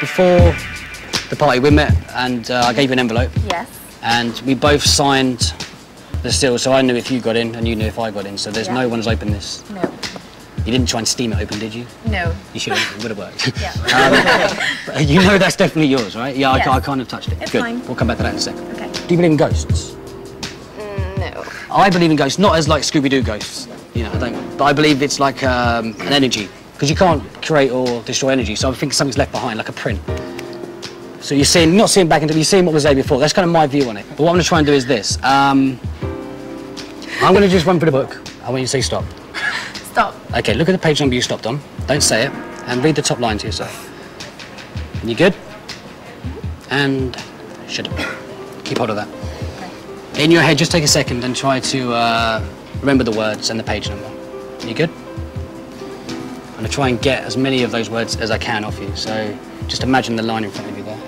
before the party we met and uh, I gave you an envelope Yes. and we both signed the seal so I knew if you got in and you knew if I got in. So there's Yeah. no one's opened this. No. You didn't try and steam it open, did you? No. You should have. It would have worked. Yeah. Um, you know that's definitely yours, right? Yeah, I, Yes. I kind of touched it. It's Good. fine. We'll come back to that in a second. okay. Do you believe in ghosts? No. I believe in ghosts, not as like Scooby-Doo ghosts. You know, I don't. But I believe it's like um, an energy because you can't create or destroy energy. So I think something's left behind, like a print. So you're seeing, not seeing back into, you're seeing what was there before. That's kind of my view on it. But what I'm going to try and do is this. Um, I'm going to just run through the book. I want you to say stop. Stop. Okay, look at the page number you stopped on. Don't say it. And read the top line to yourself. You good? And shut up. Keep hold of that. In your head, just take a second and try to uh, remember the words and the page number. Are you good? I'm going to try and get as many of those words as I can off you. So just imagine the line in front of you there.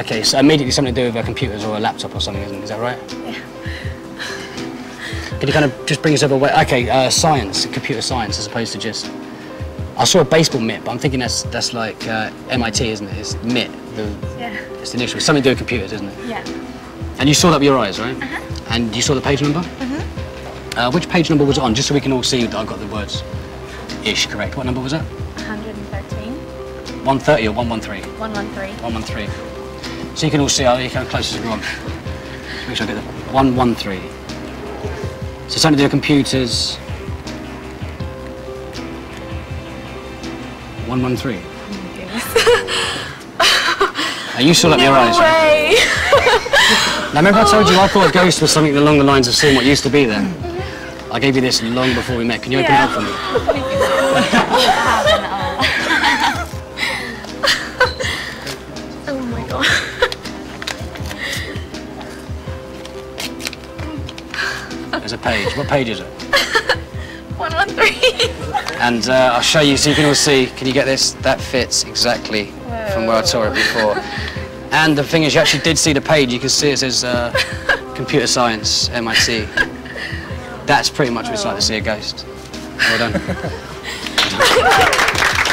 Okay, so immediately something to do with a computers or a laptop or something, isn't it? Is that right? Yeah. Can you kind of just bring yourself away? Okay, uh, science, computer science, as opposed to just. I saw a baseball mitt, but I'm thinking that's that's like uh, MIT, isn't it? It's MIT, the, Yeah. it's the initial. Something to do with computers, isn't it? Yeah. And you saw that with your eyes, right? Uh-huh. And you saw the page number? Uh, which page number was it on? Just so we can all see that I got the words ish correct. What number was that? 113. 130 or 113? 113. 113. So you can all see how you can close as we want. Make sure I get the 113. So something to do with computers. 113. Are you saw up your eyes. way. Now remember I told you I thought a ghost was something along the lines of seeing what used to be there. I gave you this long before we met. Can you open it up for me? oh my god. There's a page. What page is it? 113. And uh, I'll show you so you can all see. Can you get this? That fits exactly from where I saw it before. And the thing is, you actually did see the page. You can see it says uh, computer science, MIT. That's pretty much what it's like to see a ghost. Well done.